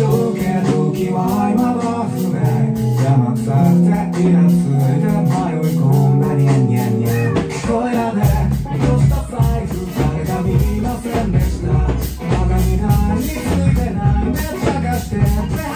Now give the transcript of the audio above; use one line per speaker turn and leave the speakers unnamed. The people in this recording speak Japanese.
Don't は今だ不明邪魔されてイラついて迷い込んだニャンニャンニャン小屋でどうした財布誰が見ませんでしたバカになりついてないめ探ちゃ貸して